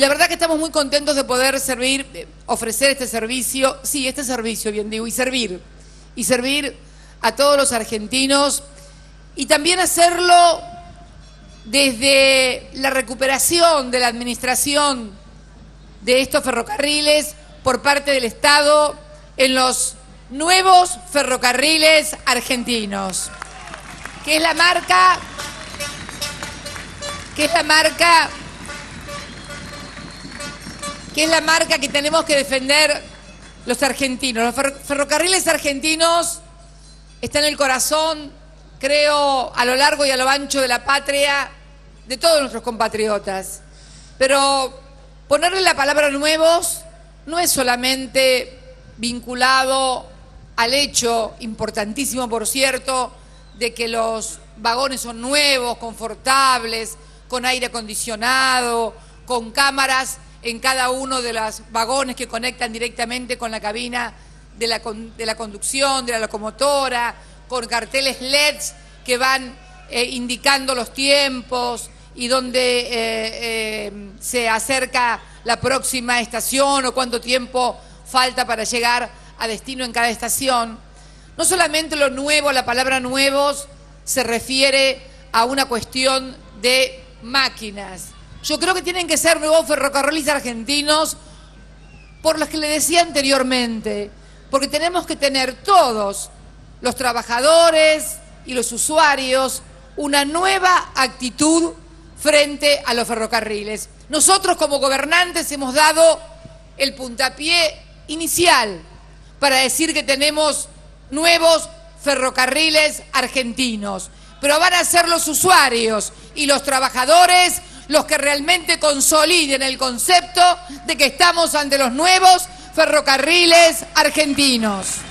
La verdad que estamos muy contentos de poder servir, eh, ofrecer este servicio, sí, este servicio, bien digo, y servir, y servir a todos los argentinos y también hacerlo desde la recuperación de la administración de estos ferrocarriles por parte del Estado en los nuevos ferrocarriles argentinos, que es la marca, que es la marca es la marca que tenemos que defender los argentinos. Los ferrocarriles argentinos están en el corazón, creo, a lo largo y a lo ancho de la patria de todos nuestros compatriotas. Pero ponerle la palabra nuevos no es solamente vinculado al hecho, importantísimo por cierto, de que los vagones son nuevos, confortables, con aire acondicionado, con cámaras en cada uno de los vagones que conectan directamente con la cabina de la, de la conducción, de la locomotora, con carteles LEDs que van eh, indicando los tiempos y donde eh, eh, se acerca la próxima estación o cuánto tiempo falta para llegar a destino en cada estación. No solamente lo nuevo, la palabra nuevos se refiere a una cuestión de máquinas, yo creo que tienen que ser nuevos ferrocarriles argentinos por los que le decía anteriormente, porque tenemos que tener todos, los trabajadores y los usuarios, una nueva actitud frente a los ferrocarriles. Nosotros como gobernantes hemos dado el puntapié inicial para decir que tenemos nuevos ferrocarriles argentinos, pero van a ser los usuarios y los trabajadores los que realmente consoliden el concepto de que estamos ante los nuevos ferrocarriles argentinos.